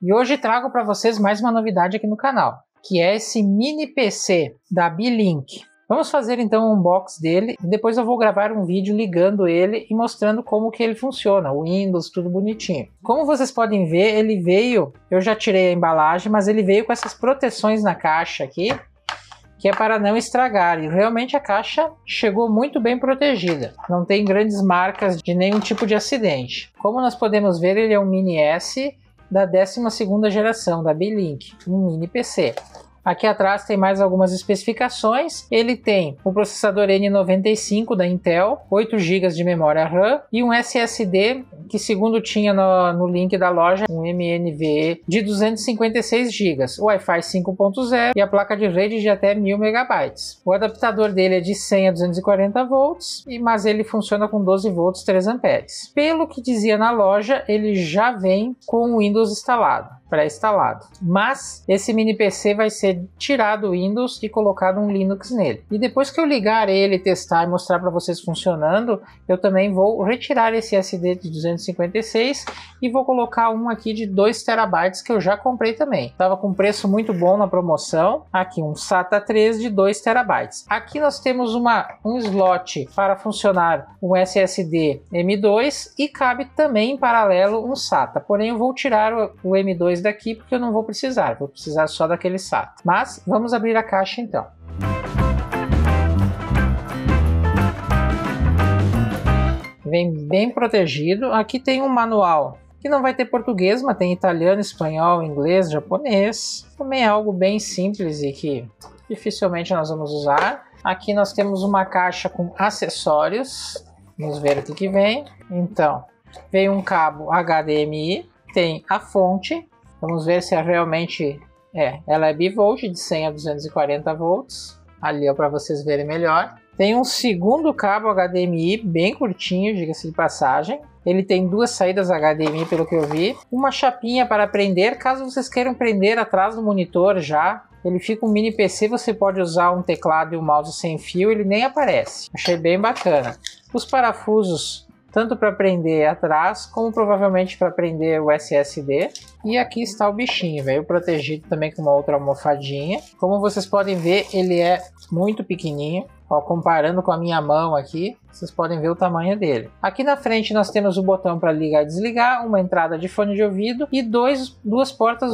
E hoje trago para vocês mais uma novidade aqui no canal, que é esse mini PC da B-Link. Vamos fazer então um unbox dele e depois eu vou gravar um vídeo ligando ele e mostrando como que ele funciona, o Windows, tudo bonitinho. Como vocês podem ver, ele veio, eu já tirei a embalagem, mas ele veio com essas proteções na caixa aqui, que é para não estragar. E realmente a caixa chegou muito bem protegida. Não tem grandes marcas de nenhum tipo de acidente. Como nós podemos ver, ele é um Mini S da 12ª geração da B-Link, um mini PC. Aqui atrás tem mais algumas especificações. Ele tem o processador N95 da Intel, 8 GB de memória RAM e um SSD que segundo tinha no, no link da loja, um MNVE de 256 GB, Wi-Fi 5.0 e a placa de rede de até 1000 MB. O adaptador dele é de 100 a 240 volts, mas ele funciona com 12 volts 3 amperes. Pelo que dizia na loja, ele já vem com o Windows instalado pré-instalado. Mas esse mini PC vai ser tirado o Windows e colocado um Linux nele. E depois que eu ligar ele, testar e mostrar para vocês funcionando, eu também vou retirar esse SD de 256 e vou colocar um aqui de 2 terabytes que eu já comprei também. Estava com preço muito bom na promoção. Aqui um SATA 3 de 2 terabytes. Aqui nós temos uma, um slot para funcionar um SSD M2 e cabe também em paralelo um SATA. Porém eu vou tirar o, o M2 daqui porque eu não vou precisar, vou precisar só daquele SATA. Mas vamos abrir a caixa então. Vem bem protegido. Aqui tem um manual que não vai ter português, mas tem italiano, espanhol, inglês, japonês. Também é algo bem simples e que dificilmente nós vamos usar. Aqui nós temos uma caixa com acessórios. Vamos ver o que, que vem. Então, vem um cabo HDMI, tem a fonte, Vamos ver se é realmente é. Ela é bivolt de 100 a 240 volts. Ali é para vocês verem melhor. Tem um segundo cabo HDMI bem curtinho, diga-se de passagem. Ele tem duas saídas HDMI, pelo que eu vi. Uma chapinha para prender, caso vocês queiram prender atrás do monitor já. Ele fica um mini PC, você pode usar um teclado e um mouse sem fio, ele nem aparece. Achei bem bacana. Os parafusos tanto para prender atrás, como provavelmente para prender o SSD. E aqui está o bichinho, veio protegido também com uma outra almofadinha. Como vocês podem ver, ele é muito pequenininho. Ó, comparando com a minha mão aqui, vocês podem ver o tamanho dele. Aqui na frente nós temos o botão para ligar e desligar, uma entrada de fone de ouvido e dois, duas portas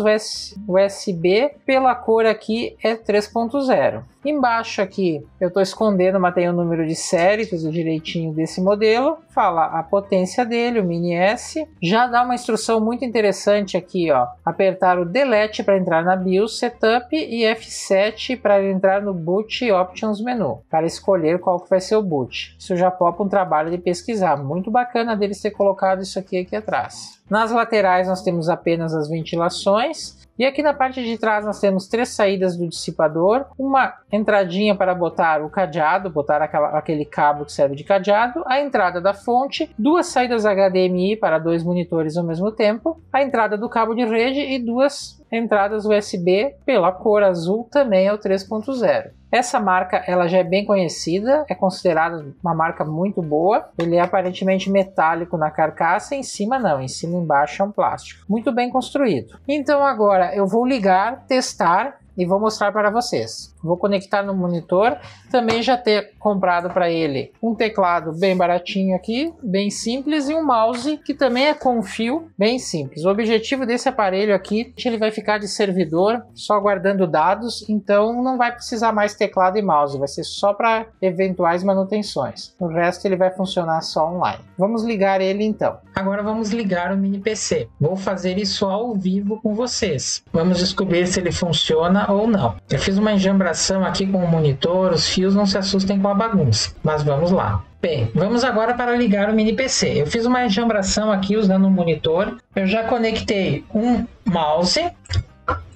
USB. Pela cor aqui é 3.0. Embaixo aqui eu estou escondendo, mas tem o número de série, tudo direitinho desse modelo. Fala a potência dele, o Mini S. Já dá uma instrução muito interessante aqui, ó. Apertar o Delete para entrar na BIOS Setup e F7 para entrar no Boot Options menu, para escolher qual que vai ser o boot. Isso já popa um trabalho de pesquisar. Muito bacana deles ter colocado isso aqui aqui atrás. Nas laterais nós temos apenas as ventilações e aqui na parte de trás nós temos três saídas do dissipador, uma entradinha para botar o cadeado, botar aquela, aquele cabo que serve de cadeado, a entrada da fonte, duas saídas HDMI para dois monitores ao mesmo tempo, a entrada do cabo de rede e duas entradas USB pela cor azul também é o 3.0. Essa marca ela já é bem conhecida, é considerada uma marca muito boa. Ele é aparentemente metálico na carcaça, em cima não, em cima e embaixo é um plástico. Muito bem construído. Então agora eu vou ligar, testar e vou mostrar para vocês. Vou conectar no monitor. Também já ter comprado para ele um teclado bem baratinho aqui, bem simples, e um mouse que também é com fio, bem simples. O objetivo desse aparelho aqui, ele vai ficar de servidor, só guardando dados, então não vai precisar mais teclado e mouse, vai ser só para eventuais manutenções. O resto ele vai funcionar só online. Vamos ligar ele então. Agora vamos ligar o mini PC. Vou fazer isso ao vivo com vocês. Vamos descobrir se ele funciona ou não. Eu fiz uma enjambração aqui com o monitor, os fios não se assustem com a bagunça. Mas vamos lá. Bem, vamos agora para ligar o mini PC. Eu fiz uma enjambração aqui usando um monitor. Eu já conectei um mouse,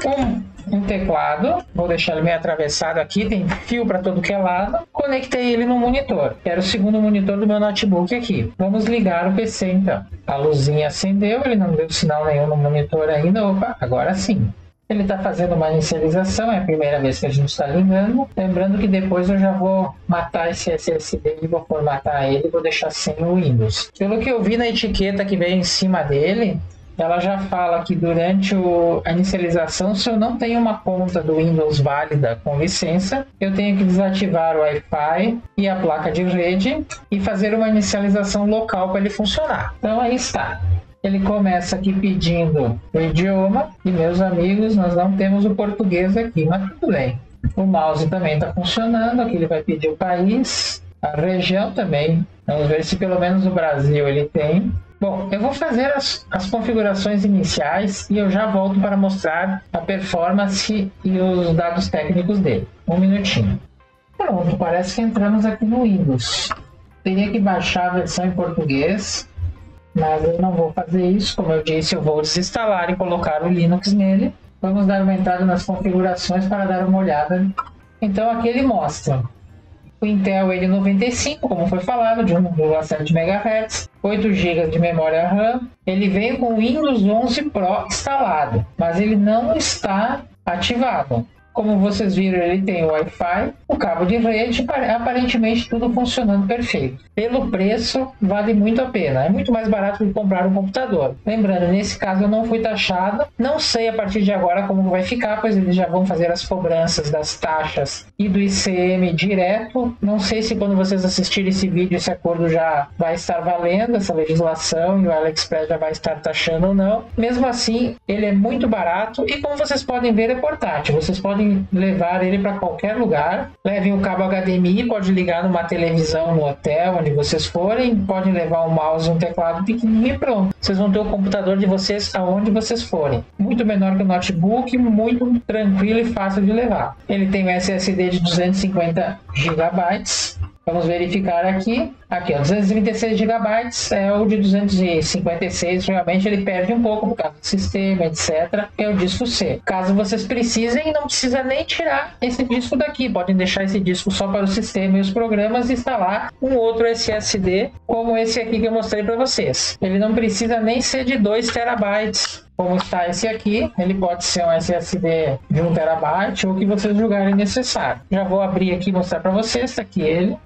um, um teclado. Vou deixar ele meio atravessado aqui, tem fio para todo que é lado. Conectei ele no monitor. Era o segundo monitor do meu notebook aqui. Vamos ligar o PC então. A luzinha acendeu, ele não deu sinal nenhum no monitor ainda. Opa, agora sim. Ele está fazendo uma inicialização, é a primeira vez que a gente está ligando. Lembrando que depois eu já vou matar esse SSD e vou formatar ele vou deixar sem o Windows. Pelo que eu vi na etiqueta que veio em cima dele, ela já fala que durante o, a inicialização, se eu não tenho uma conta do Windows válida com licença, eu tenho que desativar o Wi-Fi e a placa de rede e fazer uma inicialização local para ele funcionar. Então aí está. Ele começa aqui pedindo o idioma e meus amigos, nós não temos o português aqui, mas tudo bem. O mouse também está funcionando, aqui ele vai pedir o país, a região também. Vamos ver se pelo menos o Brasil ele tem. Bom, eu vou fazer as, as configurações iniciais e eu já volto para mostrar a performance e os dados técnicos dele. Um minutinho. Pronto, parece que entramos aqui no Windows. Teria que baixar a versão em português, mas eu não vou fazer isso. Como eu disse, eu vou desinstalar e colocar o Linux nele. Vamos dar uma entrada nas configurações para dar uma olhada. Então aqui ele mostra o Intel N95, como foi falado, de 1,7 MHz, 8 GB de memória RAM. Ele vem com o Windows 11 Pro instalado, mas ele não está ativado. Como vocês viram, ele tem o Wi-Fi, o cabo de rede, aparentemente tudo funcionando perfeito. Pelo preço, vale muito a pena. É muito mais barato que comprar um computador. Lembrando, nesse caso eu não fui taxado. Não sei a partir de agora como vai ficar, pois eles já vão fazer as cobranças das taxas e do ICM direto. Não sei se quando vocês assistirem esse vídeo esse acordo já vai estar valendo, essa legislação, e o AliExpress já vai estar taxando ou não. Mesmo assim, ele é muito barato e como vocês podem ver, é portátil. Vocês podem levar ele para qualquer lugar. Levem o cabo HDMI, pode ligar numa televisão no hotel, onde vocês forem. Podem levar um mouse e um teclado pequenininho e pronto. Vocês vão ter o computador de vocês aonde vocês forem. Muito menor que o notebook, muito tranquilo e fácil de levar. Ele tem um SSD de 250 GB Vamos verificar aqui. Aqui, ó, 236 GB é o de 256. Realmente ele perde um pouco por causa do sistema, etc. É o disco C. Caso vocês precisem, não precisa nem tirar esse disco daqui. Podem deixar esse disco só para o sistema e os programas e instalar um outro SSD como esse aqui que eu mostrei para vocês. Ele não precisa nem ser de 2 terabytes como está esse aqui, ele pode ser um SSD de 1 terabyte ou que vocês julgarem necessário. Já vou abrir aqui e mostrar para vocês, está aqui ele.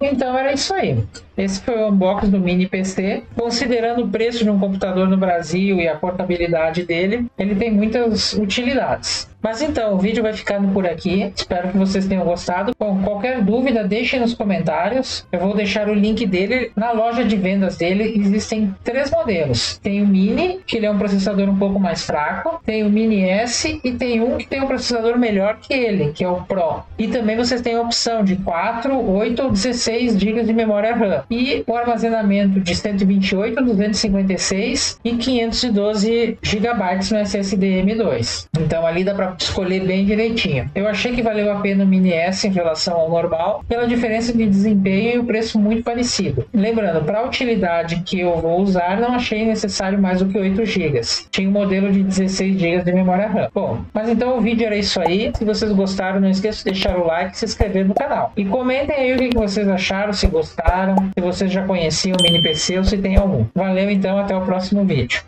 Então era isso aí. Esse foi o unboxing do Mini PC. Considerando o preço de um computador no Brasil e a portabilidade dele, ele tem muitas utilidades. Mas então, o vídeo vai ficando por aqui. Espero que vocês tenham gostado. Com qualquer dúvida, deixem nos comentários. Eu vou deixar o link dele na loja de vendas dele. Existem três modelos. Tem o Mini, que ele é um processador um pouco mais fraco. Tem o Mini S e tem um que tem um processador melhor que ele, que é o Pro. E também vocês têm a opção de 4, 8 ou 16 GB de memória RAM. E o armazenamento de 128, 256 e 512 GB no SSD M2. Então ali dá para escolher bem direitinho. Eu achei que valeu a pena o Mini S em relação ao normal, pela diferença de desempenho e o preço muito parecido. Lembrando, para a utilidade que eu vou usar, não achei necessário mais do que 8 GB. Tinha um modelo de 16 GB de memória RAM. Bom, mas então o vídeo era isso aí. Se vocês gostaram, não esqueça de deixar o like e se inscrever no canal. E comentem aí o que vocês acharam, se gostaram, se vocês já conheciam o Mini PC ou se tem algum. Valeu então, até o próximo vídeo.